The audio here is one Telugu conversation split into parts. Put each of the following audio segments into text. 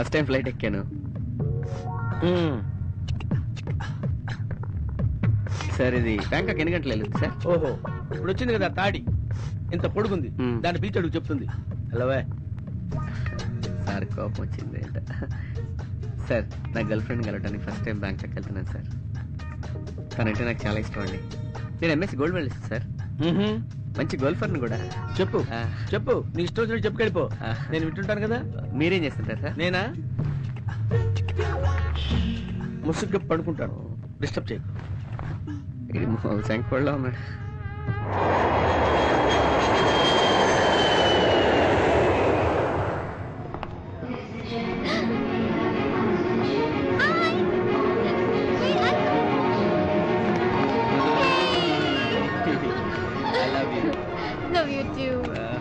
ఫస్ట్ టైం ఫ్లైట్ ఎక్కాను. సార్ ఇది బ్యాంకాక్ ఎన్ని గంటలు వెళ్ళింది సార్? ఓహో ఇప్పుడు వచ్చింది కదా తాడి. ఇంత పొడుగుంది. దాన్ని పిలిచి అడుగు చెప్తుంది. హలోవే సార్ కోపం వచ్చింది సార్ నా గర్ల్ ఫ్రెండ్ కలవడానికి ఫస్ట్ టైం బ్యాంకాక్ వెళ్తున్నాను సార్. తనంటే నాకు చాలా ఇష్టం అండి. నేను ఎంఎస్సి గోల్డ్ మెడలిస్ట్ సార్. మంచి గోల్ఫర్ని కూడా. చెప్పు. చెప్పు నీ ఇష్టం వచ్చినట్టు చెప్పుకెళ్ళిపో. ఆ. నేను వింటుంటాను కదా? మీరేం చేస్తుంటారు సార్? నేనా? ముసుగ్గా పడుకుంటాను. డిస్టర్బ్ చేయకు. ఇది శంకోళ్ళలో ఉన్నాడు. No, YouTube. Uh,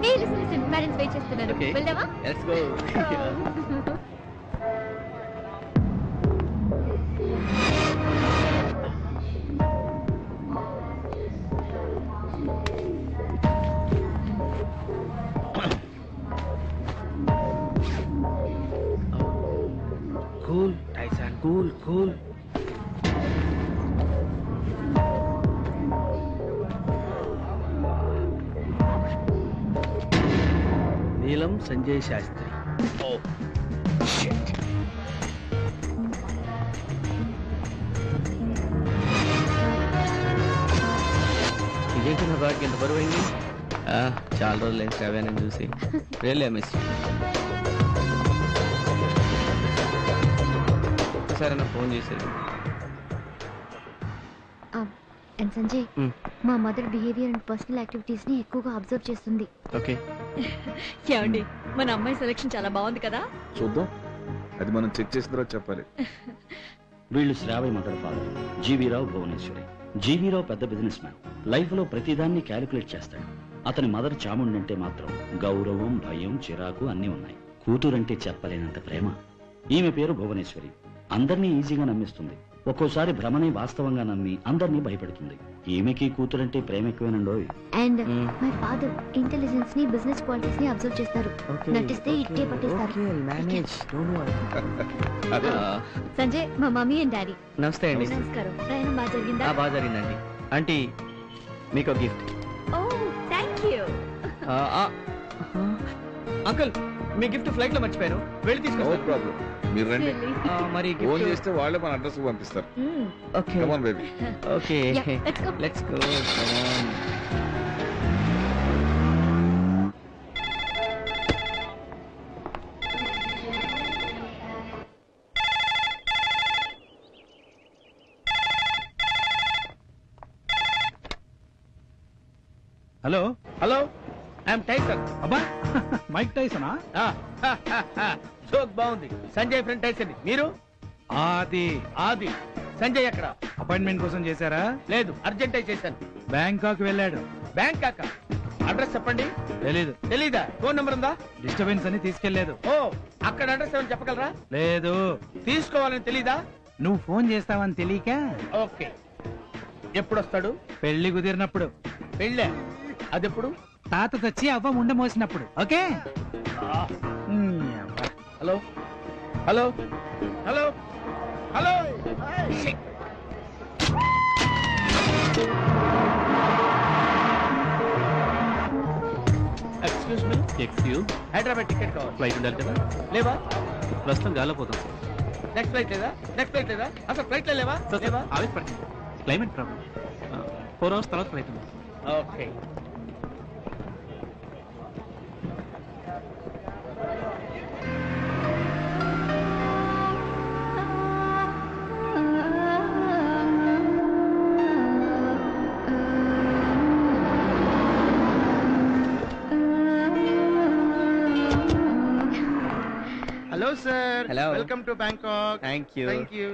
hey, listen, listen. Parents wait just a minute. Okay. Will Let's go. cool, Tyson, cool, cool. Sanjay Sastry ఓ ఇదేంటి నా బ్యాగ్ ఎంత బరువు అయింది ఆ, చాలా రోజులు అయింది శ్రావ్యాన్ని చూసి రియల్లీ మిస్ సరే నా ఫోన్ చేసేది అండ్ సంజయ్. మా మదర్ బిహేవియర్ అండ్ పర్సనల్ యాక్టివిటీస్ని ఎక్కువగా అబ్జర్వ్ చేస్తుంది. ఓకే. ఏమండి మన అమ్మాయి సెలక్షన్ చాలా బాగుంది కదా? చూద్దాం. అది మనం చెక్ చేసిన తర్వాత చెప్పాలి. వీళ్ళు శ్రావయ్య మదర్ ఫాదర్ జీవీరావు భువనేశ్వరి. జీవీరావు పెద్ద బిజినెస్ మ్యాన్ లైఫ్లో ప్రతిదాన్ని క్యాలిక్యులేట్ చేస్తాడు. అతని మదర్ చాముండి అంటే మాత్రం గౌరవం భయం చిరాకు అన్నీ ఉన్నాయి. కూతురంటే చెప్పలేనంత ప్రేమ. ఈమె పేరు భువనేశ్వరి. అందరినీ ఈజీగా నమ్మిస్తుంది. ఒక్కోసారి భ్రమని వాస్తవంగా నమ్మి అందరినీ భయపెడుతుంది. ఈమెకి కూతురంటే ప్రేమ ఎక్కువేనండోయ్ అండ్. మై ఫాదర్ ఇంటెలిజెన్స్ని బిజినెస్ క్వాలిటీస్ని అబ్జర్వ్ చేస్తారు. నటిస్తే ఇట్టే పట్టేస్తారు. సంజయ్ మా మమ్మీ అండ్ డాడీ. నమస్తే అండి. నమస్కారం. ప్రయాణం బాగా జరిగిందా? ఆ, బాగా జరిగిందండి. ఆంటీ మీకు gift. Oh thank you uncle మీ గిఫ్ట్ ఫ్లైట్లో మర్చిపోయాను. వెళ్ళి నో తీసుకొస్తాను ప్రాబ్లం మీరు రండి. మరి ఫోన్ గిఫ్ట్ చేస్తే వాళ్ళే మన అడ్రస్ పంపిస్తారు. Okay come on baby okay Yeah, let's go. Let's go hello hello I'm Tyson. అబ్బా మైక్ టైసనా? జోక్ బాగుంది. సంజయ్ ఫ్రెండ్ టైసన్ మీరు? అది ఆది. సంజయ్ ఎక్కడ? అపాయింట్మెంట్ కోసం చేశారా? లేదు అర్జెంట్ చేశాను. బ్యాంకాక్ వెళ్ళాడు. బ్యాంక్ కాక అడ్రస్ చెప్పండి. తెలీదు. తెలీదా? ఫోన్ నెంబర్ ఉందా? డిస్టర్బెన్స్ అని తీసుకెళ్ళేదు ఓ అక్కడ అడ్రస్ ఏమైనా చెప్పగలరా? లేదు. తీసుకోవాలని తెలీదా? నువ్వు ఫోన్ చేస్తావని తెలియక ఓకే. ఎప్పుడు వస్తాడు పెళ్ళి కుదిరినప్పుడు. పెళ్ళే? అదెప్పుడు? తాత తెచ్చి అవ్వ ఉండ మోసినప్పుడు okay. Hello? Hello? Hello? Hello? Excuse me excuse Hyderabad ticket కావాలి. ఫ్లైట్ ఉండాలి కదా? లేవా? ప్రస్తుతం గాల్లో పోతాం సార్ నెక్స్ట్ ఫ్లైట్ లేదా? నెక్స్ట్ ఫ్లైట్ లేదా? అసలు ఫ్లైట్ లేవా? లేవా? ఆవేశపడుతుంది క్లైమేట్ ప్రాబ్లం ఫోర్ అవర్స్ తర్వాత ఫ్లైట్ ఉంది. Okay sir Hello. Welcome to Bangkok thank you thank you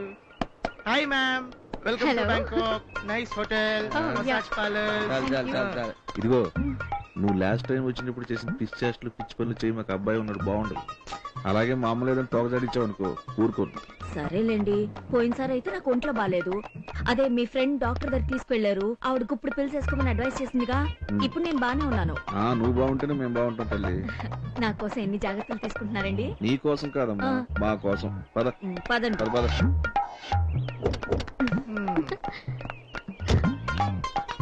hi ma'am welcome to Hello. Bangkok nice hotel Oh, massage yeah. Parlour చాలు చాలు చాలు చాలు ఇదిగో నువ్వు లాస్ట్ టైం వచ్చినప్పుడు చేసిన పిచ్చి చేష్టలు పిచ్చి పనులు చేయి మాకు అబ్బాయి ఉన్నాడు బాగుండదు అలాగే మామూలు ఏదైనా తోకజాడిచ్చావు అనుకో ఊరుకోను సరేలేండి. పోయినసారి అయితే నాకు ఒంట్లో బాలేదు. అదే మీ ఫ్రెండ్ డాక్టర్ దగ్గర తీసుకెళ్ళారు ఆవిడ గుప్పుడు పిల్స్ వేసుకోమని అడ్వైస్ చేసిందిగా. ఇప్పుడు నేను బానే ఉన్నాను. ఆ నువ్వు బాగుంటేనే మేము బాగుంటాం తల్లి. నా కోసం ఎన్ని జాగ్రత్తలు తీసుకుంటున్నారండి? నీ కోసం కాదమ్మా. మా కోసం. పద. పదండి. పద పద.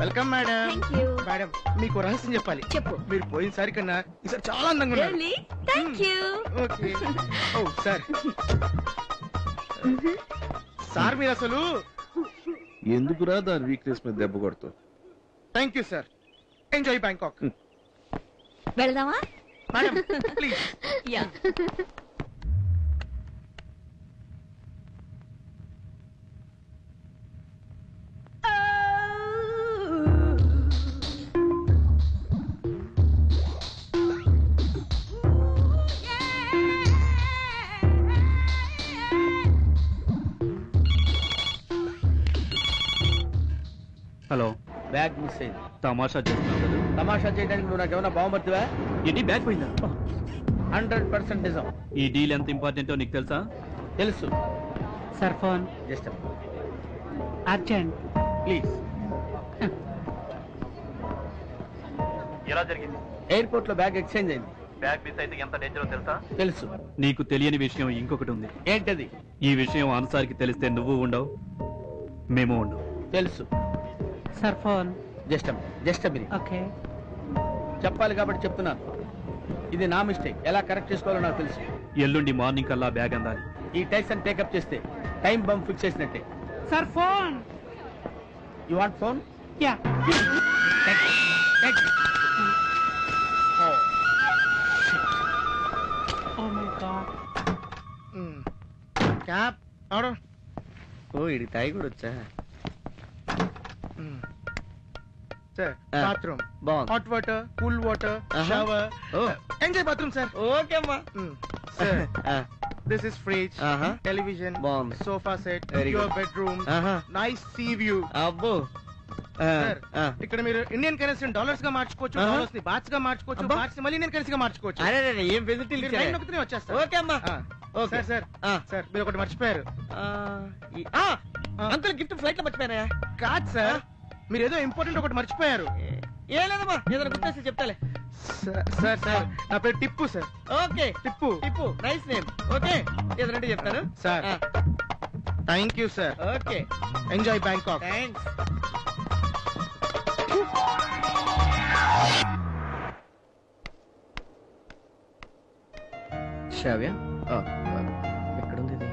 Welcome madam. మేడం మీకు రహస్యం చెప్పాలి. చెప్పు. మీరు పోయినసారి కన్నా ఈసారి చాలా అందంగా ఉన్నారు. Really thank you okay oh sir sir మీరు అసలు ఎందుకురా దాని వీక్నెస్ మీద దెబ్బ కొడతావు thank you sir enjoy Bangkok వెళ్దామా? Madam please yeah hello. Bag miss అయింది. తమాషా చేస్తున్నావు కదా. తమాషా చేయడానికి నువ్వు నాకేమైనా బాగుమర్తివా ఏంటి బ్యాగ్ పోయిందా? హండ్రెడ్ పర్సెంట్ నిజం ఈ డీల్ ఎంత ఇంపార్టెంటో నీకు తెలుసా? తెలుసు. Sir phone. Just urgent. Please. ఎలా జరిగింది? ఎయిర్పోర్ట్లో బ్యాగ్ ఎక్స్చేంజ్ అయింది. బ్యాగ్ మిస్ అయితే ఎంత డేంజరో తెలుసా? తెలుసు. నీకు తెలియని విషయం ఇంకొకటి ఉంది. ఏంటది? ఈ విషయం అన్సార్కి తెలిస్తే నువ్వు ఉండవు మేము ఉండవు. తెలుసు. Sir phone just just okay చెప్పాలి కాబట్టి చెప్తున్నాను. ఇది నా మిస్టేక్ ఎలా కరెక్ట్ చేసుకోవాలో నాకు తెలుసు. ఎల్లుండి మార్నింగ్ కల్లా బ్యాగ్ అందాలి. ఈ టైసన్ టేకప్ చేస్తే టైం బంప్ ఫిక్స్ చేసినట్టే. Sir phone you want phone yeah oh my god cap order oh ఇది తాగి కూడా వచ్చా? Sir Ah. బాత్రూమ్ బాగుంది hot water cool water Uh-huh. Shower enjoy bathroom sir okay అమ్మా సార్ ఆ, this is fridge Uh-huh. Television బాగుంది sofa set Very your. Bedroom ఆహా, నైస్ సీ వ్యూ అబ్బో ఆ, సార్ ఆ. ఇక్కడ మీరు ఇండియన్ కరెన్సీ డాలర్స్గా మార్చుకోవచ్చు Uh-huh. డాలర్స్ని బాట్స్గా మార్చుకోవచ్చు అబ్బా. బాట్స్ మళ్ళీ ఇండియన్ కరెన్సీ గా మార్చుకోవచ్చు. అరే ఏం ఫెసిలిటీలు మీరు లైన్ నొక్కితేనే వచ్చేస్తారు. ఓకే అమ్మా. ఓకే సార్ సార్ ఆ, సార్ మీరు ఒకటి మర్చిపోయారు. ఆ, ఈ- ఆ, అంకుల్ గిఫ్ట్ ఫ్లైట్లో మర్చిపోయానా కాదు సార్ మీరు ఏదో ఇంపార్టెంట్ ఒకటి మర్చిపోయారు. ఏ లేదమ్మా. ఏదైనా గుర్తొస్తే చెప్తాలే. సార్ సార్ సార్ నా పేరు Tippu sir okay. Tippu. Tippu. Nice name okay. ఏదంటే చెప్తాను. సార్ ఆ, thank you sir okay. Enjoy Bangkok thanks Shravya? ఎక్కడుంది ఇది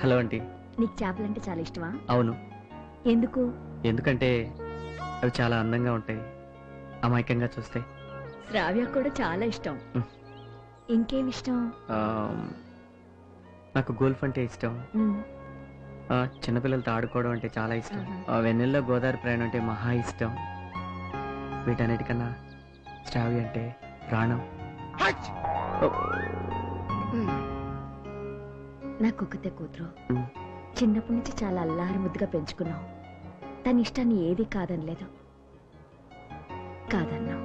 హలో ఆంటీ. నీకు చేపలంటే చాలా ఇష్టమా? అవును. ఎందుకు? ఎందుకంటే అవి చాలా అందంగా ఉంటాయి అమాయకంగా చూస్తే శ్రావ్య కూడా చాలా ఇష్టం. మ్. ఇంకేం ఇష్టం నాకు గోల్ఫ్ అంటే ఇష్టం. చిన్నపిల్లలతో ఆడుకోవడం అంటే చాలా ఇష్టం. వెన్నెల్లో గోదావరి ప్రయాణం అంటే మహా ఇష్టం. వీటన్నిటికన్నా స్ట్రావి అంటే ప్రాణం. నాకు ఒక్కతే కూతురు. చిన్నప్పటి నుంచి చాలా అల్లారి ముద్దుగా పెంచుకున్నావు. తన ఇష్టాన్ని ఏది కాదనలేదు. కాదన్నావు.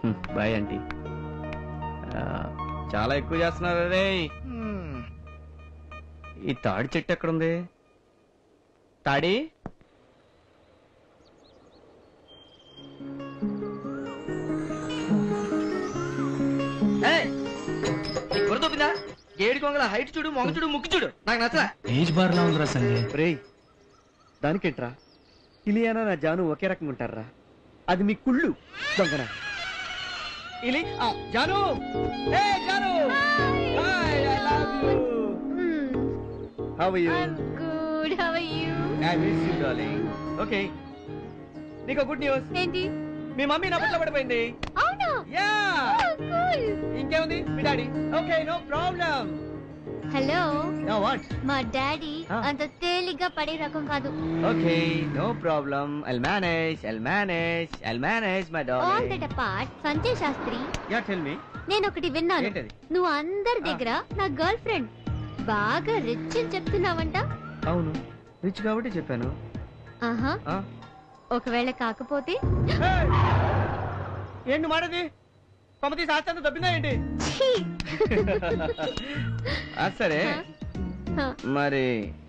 హ్మ్, బాయ్ ఆంటీ. ఆ, చాలా ఎక్కువ చేస్తున్నారు రే. ఈ తాడి చెట్టు ఎక్కడుంది? తాడి? గుర్తుందా ఏడు కొంగల హైట్ చూడు మొంగ చూడు ముక్కు చూడు. నాకు నచ్చలా? ఏజ్ బార్ లా ఉందిరా సంజయ్. రేయ్ దానికేంట్రా? ఇలియానా నా జాను ఒకే రకంగా ఉంటారా? అది మీ కుళ్ళు దొంగన? ఇలి జాను. ఏ Janu. Hi I love you how are you good how are you I miss you darling okay నీకు గుడ్ న్యూస్ ఏంటి? మీ మమ్మీ నా పట్ల పడిపోయింది. అవునా? యా కూల్ ఇంకేముంది? మీ daddy. Okay no problem hello. What మా డాడీ Huh? అంత తేలిగ్గా పడే రకం కాదు. Okay no problem I'll manage I'll manage I'll manage my all darling that apart Sanjay Shastri. Yeah tell me నేను ఒకటి విన్నాను. ఏంటది? నువ్వు అందరి దగ్గర నా గర్ల్ ఫ్రెండ్ బాగా రిచ్ అని చెప్తున్నావంట. అవును. రిచ్ కాబట్టి చెప్పాను. ఆహా. ఆ? ఒకవేళ కాకపోతే ఏంటి మాటది? కొమ్మతి శాస్త్రం దబ్బిందా ఏంటి సరే. మరి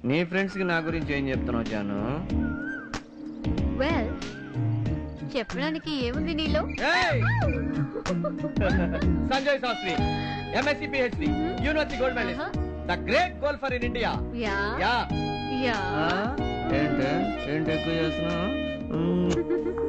నీ ఫ్రెండ్స్కి నా గురించి ఏం చెప్తున్నావు జాను? వెల్ చెప్పడానికి ఏముంది నీలో? Sanjay Shastri MSc PhD university gold medalist ఆహా. The great golfer in India yeah yeah yeah ఏంటి? ఏంటి ఎక్కువ చేస్తున్నావు?